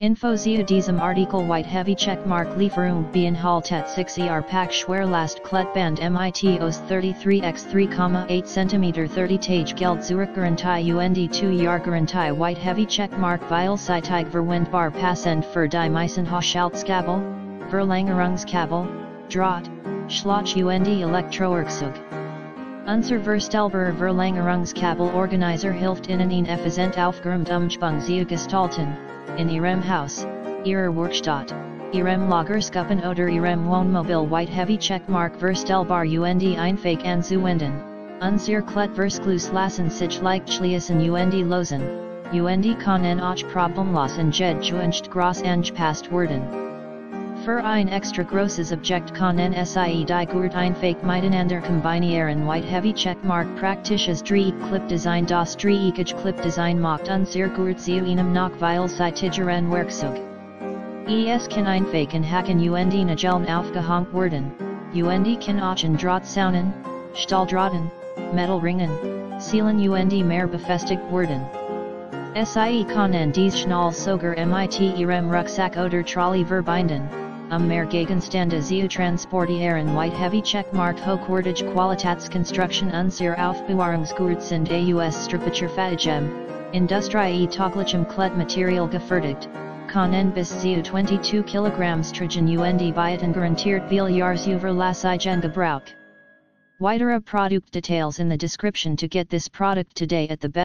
Info zu diesem Artikel White Heavy Checkmark Lieferung beinhaltet 6 er Pack Schwerlast Klettband MIT OS 33x3,8 cm 30 Tage Geld Zurückgarantie UND 2 Jahr Garantie White Heavy Checkmark Seitig Verwendbar Passend für die Meissen Haushaltskabel, Verlängerungskabel, Draht, Schloch UND Elektroergsug. Unser Verstelberer Verlängerungskabel Organizer hilft Ihnen effizient aufgeräumt Umgebung zu gestalten in Ihrem Haus, Ihrer Werkstatt, Ihrem Lagerschuppen oder Ihrem Wohnmobil White Heavy Checkmark Verstelbar und einfach anzuwenden, unser Klettverschluss lassen sich leicht schließen und losen, und kann auch problemlos jed juengst groß angepasst werden. Für ein extra großes Objekt kann sie die Gurt einfach miteinander kombinieren White Heavy Checkmark praktisches Dreieck Clip Design das Dreieckige Clip Design macht unser Gurt zu einem noch weil sie tigeren Werkzeug. Es kann einfach in Hacken und Nageln aufgehängt werden, und kann auch in Drahtsaunen, Stahldrahten, Metallringen, Seelen und mehr befestigt werden. Sie kann dies schnell sogar mit ihrem Rucksack oder Trolley verbinden um mehr Gegenstände zu transportieren. White Heavy Checkmark hochwertige Qualitätskonstruktion unser Aufbewahrungsgut sind aus Strapacher Fatigem, Industrie taglichem Klettmaterial gefertigt, kann bis zu 22 kg tragen und Bieten garantiert viel Jahres Überlassigen Gebrauch. Weitere Product details in the description to get this product today at the best